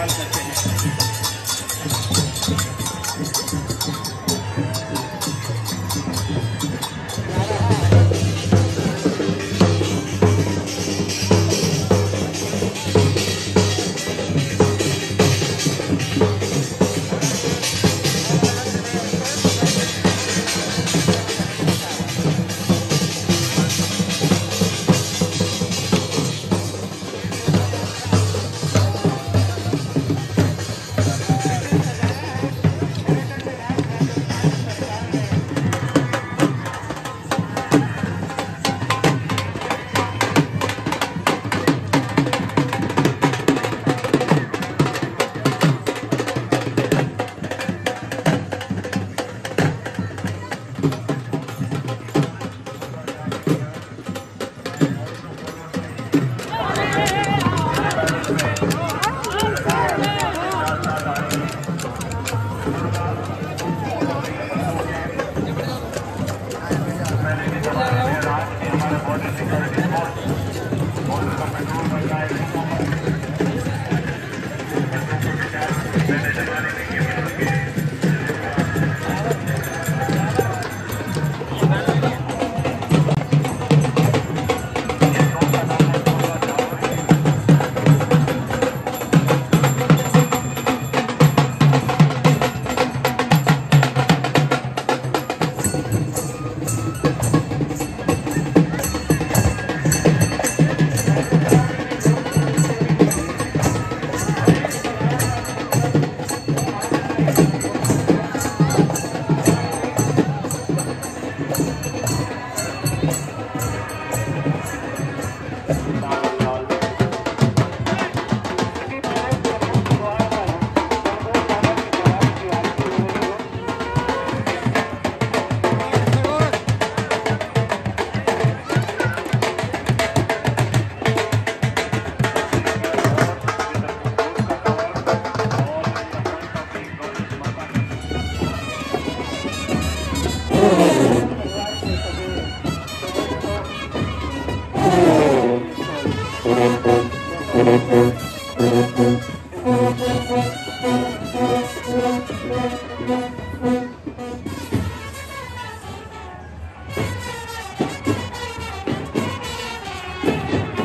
ख्याल करते हैं Thank you.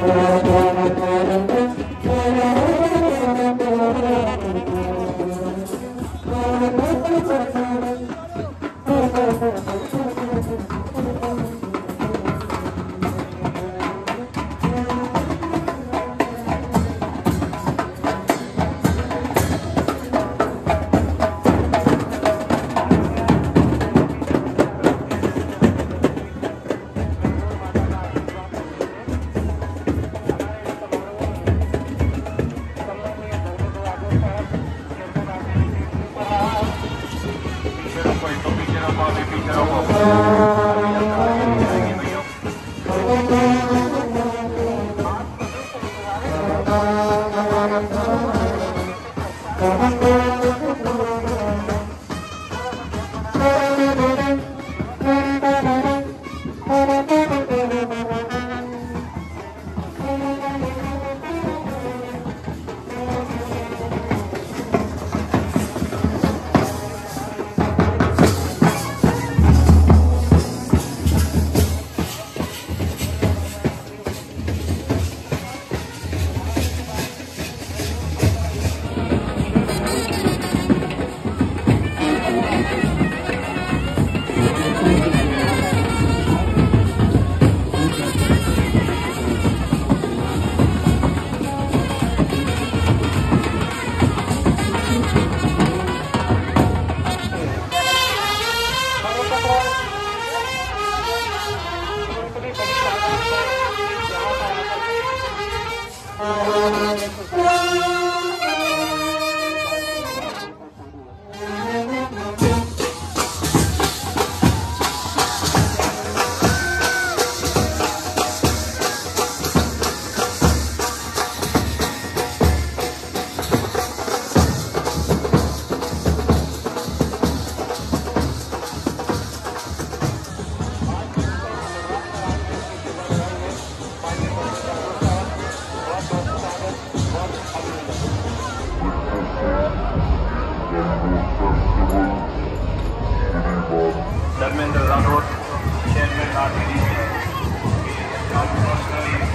Thank you. Dharmendra Rathore chairman R D D